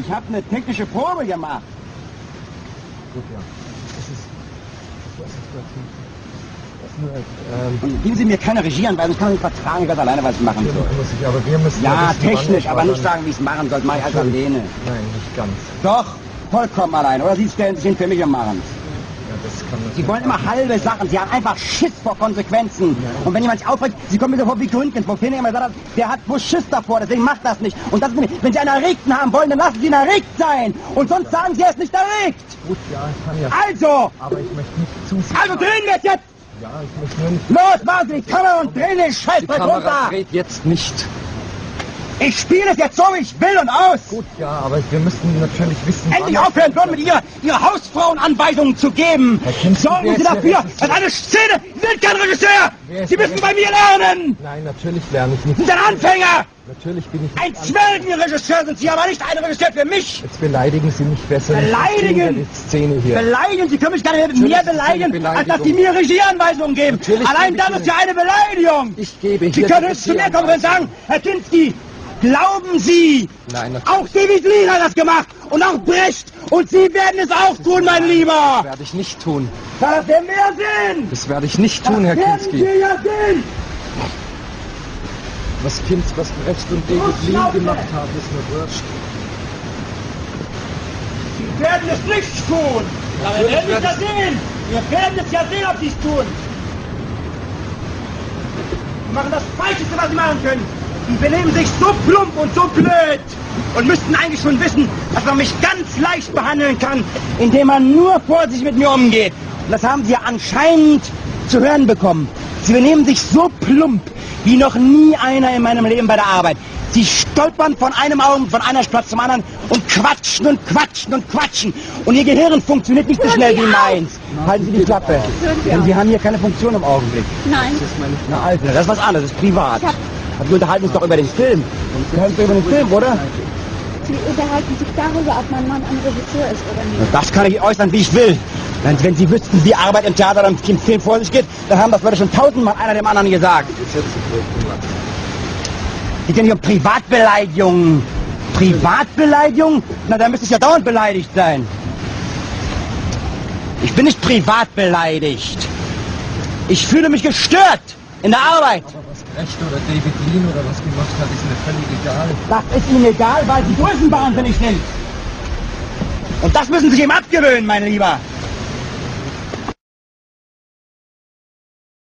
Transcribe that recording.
Ich habe eine technische Probe gemacht. Gut, ja. Das ist... Das ist. Das nur... Ähm, geben Sie mir keine Regieanweisung, ich kann nicht vertragen, ich weiß alleine, was ich machen soll. ich, aber wir müssen... Ja, wann technisch, ich aber nicht sagen, wie ich es machen soll. Das mache ich als Natürlich. alleine. Nein, nicht ganz. Doch, vollkommen allein. Oder Sie stellen sich hin für mich und machen es. Sie wollen immer halbe Sachen. Sie haben einfach Schiss vor Konsequenzen. Und wenn jemand sich aufregt, Sie kommen mir so vor wie Gründgens, wo Finney immer gesagt hat, der hat wohl Schiss davor, deswegen macht das nicht. Und das ist wenn Sie einen Erregten haben wollen, dann lassen Sie ihn erregt sein. Und sonst sagen Sie, er ist nicht erregt. Gut, ja, ich kann ja... Also, Aber ich möchte nicht zu also drehen wir es jetzt. Ja, ich möchte nur nicht... Los, machen Sie die Kamera und drehen den Scheiß Die Kamera runter. dreht jetzt nicht. Ich spiele es jetzt so, wie ich will und aus. Gut, ja, aber wir müssten natürlich wissen... Endlich aufhören, Blond, mit ihr ihre Hausfrauenanweisungen zu geben. Herr Kinski, Sorgen Sie dafür, dass eine Szene, Sie sind kein Regisseur. Sie müssen bei mir lernen. Nein, natürlich lerne ich Sie nicht. sind ein Anfänger. Natürlich bin ich Ein Zwergenregisseur sind Sie, aber nicht ein Regisseur für mich. Jetzt beleidigen Sie mich besser. Beleidigen? Die Szene hier. Beleidigen, Sie können mich gar nicht mehr beleidigen, als dass. Sie mir Regieanweisungen geben. Allein das ist ja eine Beleidigung. Ich gebe Sie hier... können die jetzt zu mir kommen und sagen, Herr Kinski, glauben Sie, Nein, auch David Lean hat das gemacht und auch Brecht und Sie werden es auch tun, mein Lieber. werde ich nicht tun. Das werden wir sehen. Das werde ich nicht tun, Herr das werden Kinski. wir ja sehen. Was Kind, was Brecht und David Schnauze! gemacht haben, ist mir wurscht. Sie werden es nicht tun. Aber wir werden es ja sehen. Wir werden es ja sehen, ob Sie es tun. Sie machen das Falscheste, was Sie machen können. Sie benehmen sich so plump und so blöd. Und müssten eigentlich schon wissen, dass man mich ganz leicht behandeln kann, indem man nur vorsichtig mit mir umgeht. Und das haben Sie ja anscheinend zu hören bekommen. Sie benehmen sich so plump, wie noch nie einer in meinem Leben bei der Arbeit. Sie stolpern von einem Augen, von einer Platz zum anderen und quatschen und quatschen und quatschen. Und Ihr Gehirn funktioniert nicht so schnell wie meins. Halten Sie die Klappe. Denn. Sie haben hier keine Funktion im Augenblick. Nein. Das ist meine Na, Alter, das ist was anderes, das ist privat. Wir unterhalten uns doch über den Film. Wir unterhalten uns doch über den Film, oder? Sie unterhalten sich darüber, ob mein Mann ein Regisseur ist oder nicht. Das kann ich äußern, wie ich will. Wenn, wenn Sie wüssten, wie Arbeit im Theater oder im Film vor sich geht, dann haben das Leute schon tausendmal einer dem anderen gesagt. Geht ja nicht um Privatbeleidigung. Privatbeleidigung? Na, da müsste ich ja dauernd beleidigt sein. Ich bin nicht privat beleidigt. Ich fühle mich gestört in der Arbeit. Aber was Brecht oder David Lean oder was gemacht hat, ist mir völlig egal. Das ist Ihnen egal, weil Sie größenwahnsinnig sind. Und das müssen Sie sich ihm abgewöhnen, mein Lieber.